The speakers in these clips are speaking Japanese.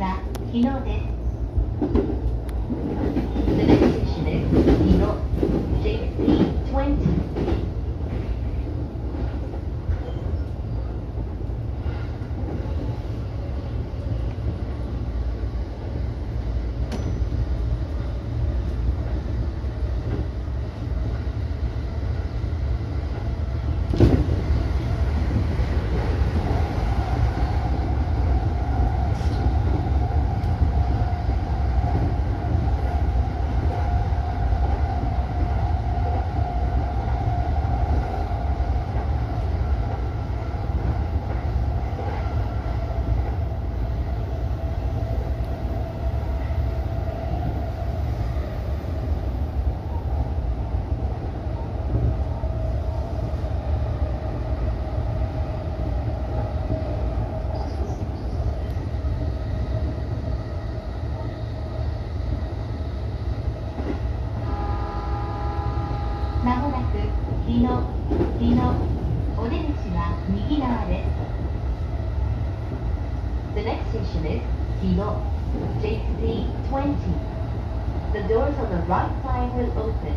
は昨日です。next station is Kino, JC20. The doors on the right side will open.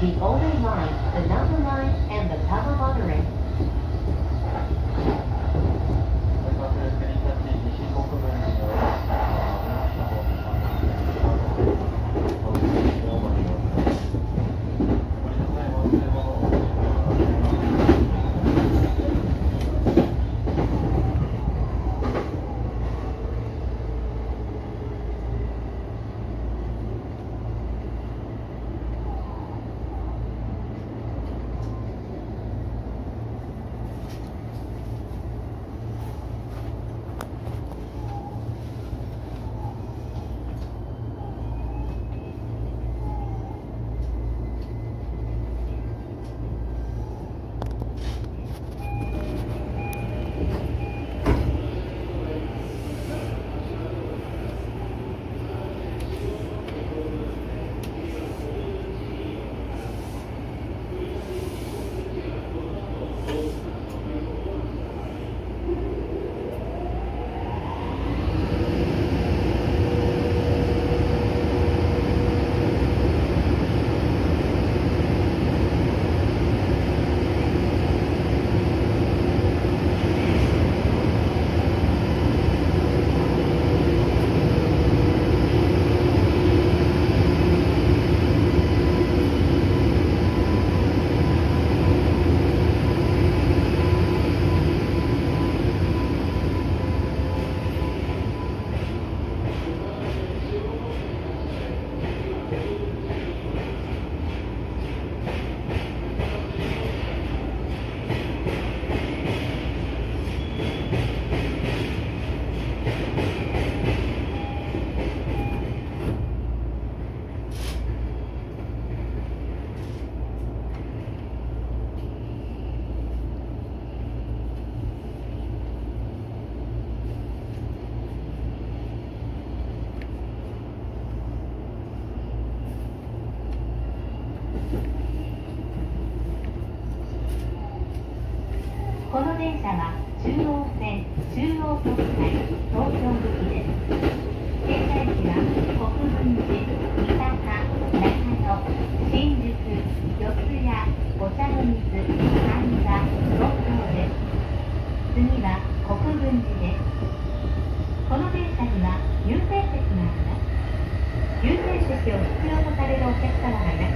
The only line, the number. は中央線中央特快東京行きです停車駅は国分寺三鷹中野新宿四谷お茶の水神田東京です次は国分寺ですこの電車には優先席があります優先席を必要とされるお客様がいらっしゃいまし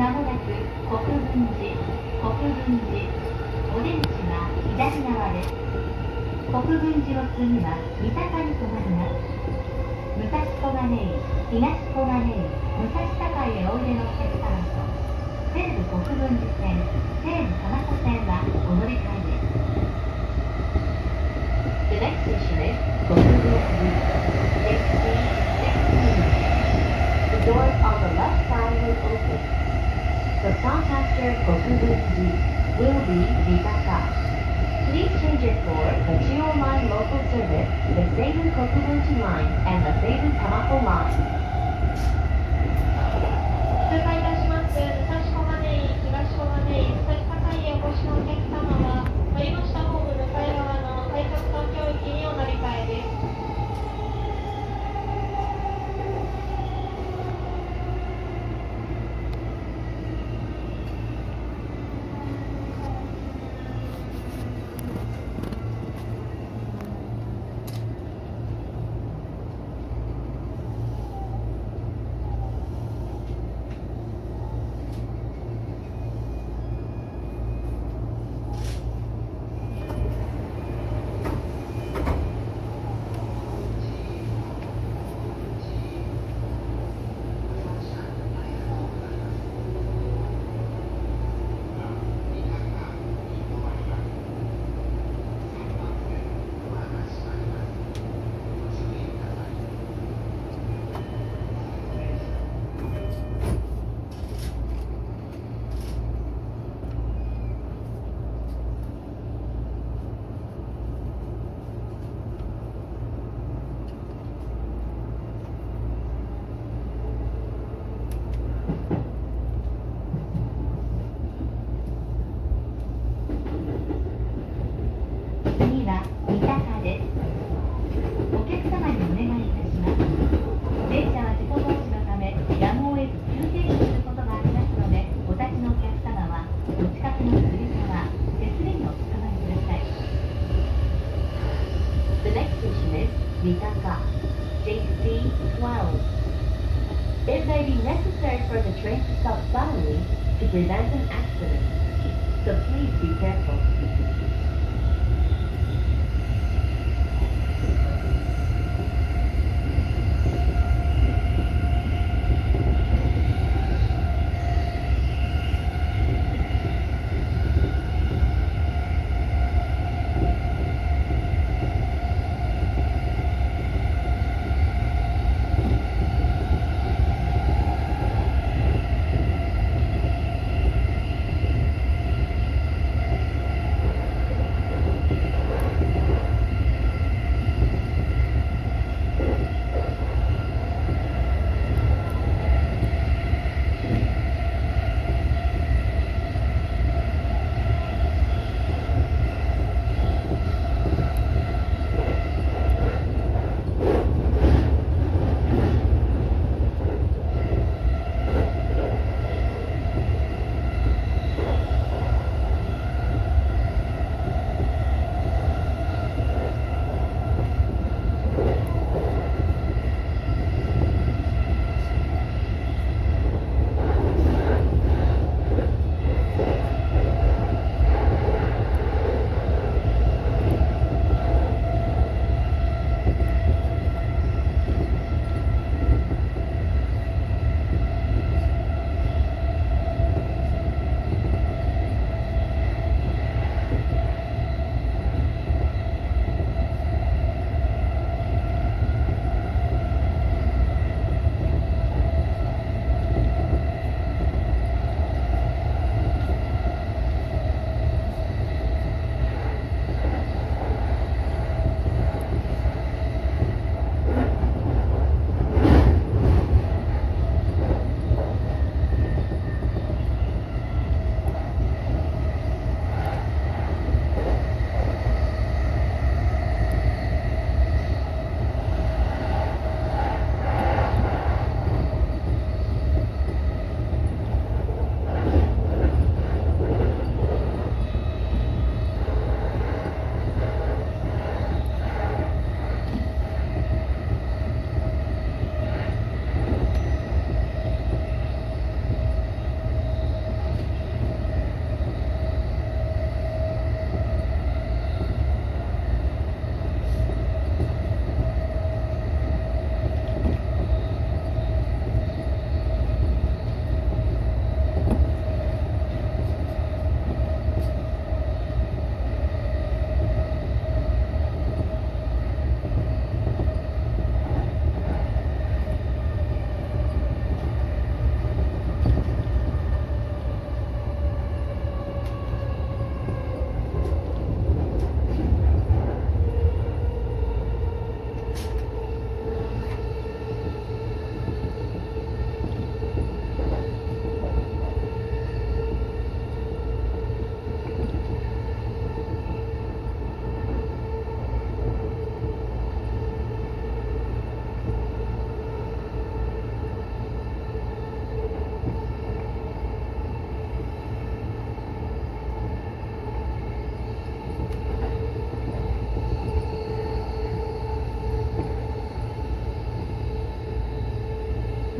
まもなく国分寺国分寺お出口が左側です国分寺を次は三鷹に止まります武蔵小金井東小金井武蔵境へおいでのお客様と西武国分寺線西武蒲田線はお乗り換えです The next station is 国分寺 XC16 The doors on the left side will open. Sanhaku-Kokubutsu will be Mitaka. Please change it for the Chiyo Line local service, the Seibu Kokubutsu Line, and the Seibu Tamako Line.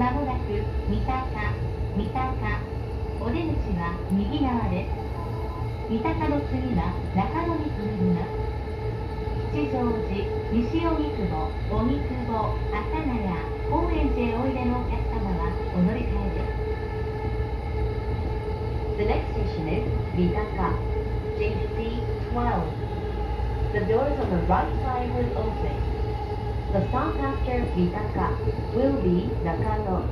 まもなく三鷹三鷹お出口は右側です三鷹の次は中野に続みます吉祥寺西荻窪荻窪阿佐ヶ谷高円寺へおいでのお客様はお乗り換えです The next station is Mitaka, JC 12. The doors on the right side will open. The stop after Vitaka will be Nakano.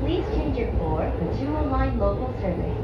Please change floor for 209 local service.